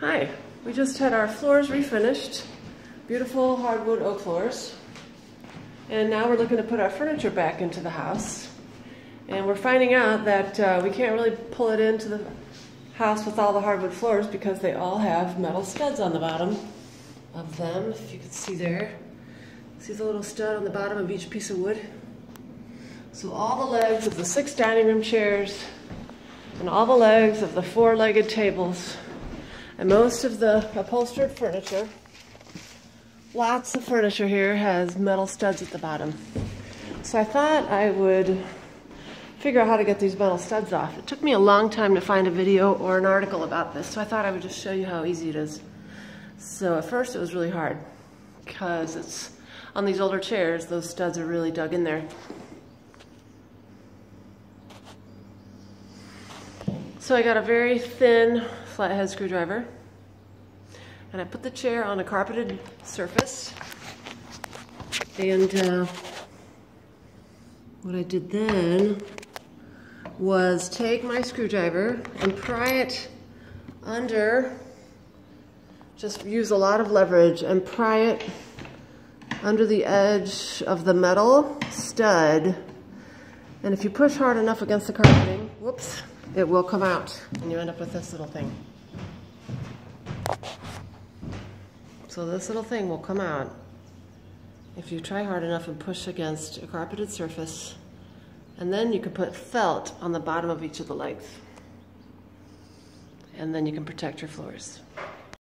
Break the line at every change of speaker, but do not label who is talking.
Hi, we just had our floors refinished. Beautiful hardwood oak floors. And now we're looking to put our furniture back into the house. And we're finding out that uh, we can't really pull it into the house with all the hardwood floors because they all have metal studs on the bottom of them, if you can see there. See the little stud on the bottom of each piece of wood? So all the legs of the six dining room chairs and all the legs of the four-legged tables and most of the upholstered furniture, lots of furniture here has metal studs at the bottom. So I thought I would figure out how to get these metal studs off. It took me a long time to find a video or an article about this, so I thought I would just show you how easy it is. So at first it was really hard because it's on these older chairs, those studs are really dug in there. So I got a very thin flathead screwdriver and I put the chair on a carpeted surface and uh, what I did then was take my screwdriver and pry it under, just use a lot of leverage and pry it under the edge of the metal stud. And if you push hard enough against the carpeting, whoops, it will come out and you end up with this little thing. So this little thing will come out if you try hard enough and push against a carpeted surface. And then you can put felt on the bottom of each of the legs. And then you can protect your floors.